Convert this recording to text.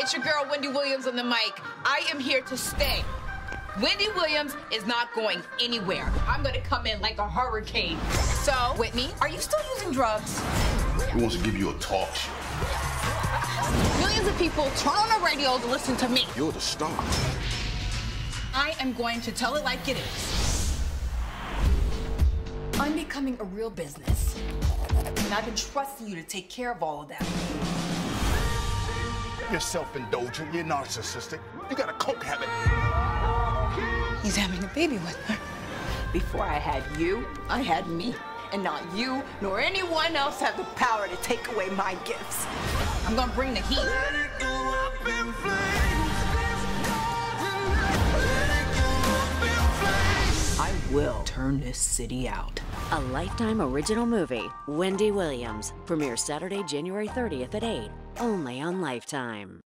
It's your girl, Wendy Williams, on the mic. I am here to stay. Wendy Williams is not going anywhere. I'm gonna come in like a hurricane. So, Whitney, are you still using drugs? He wants to give you a talk show. Millions of people turn on the radio to listen to me. You're the star. I am going to tell it like it is. I'm becoming a real business. And I've been trusting you to take care of all of that. You're self-indulgent. You're narcissistic. You got a coke habit. He's having a baby with her. Before I had you, I had me. And not you nor anyone else have the power to take away my gifts. I'm gonna bring the heat. Will turn this city out. A Lifetime original movie, Wendy Williams, premieres Saturday, January 30th at 8, only on Lifetime.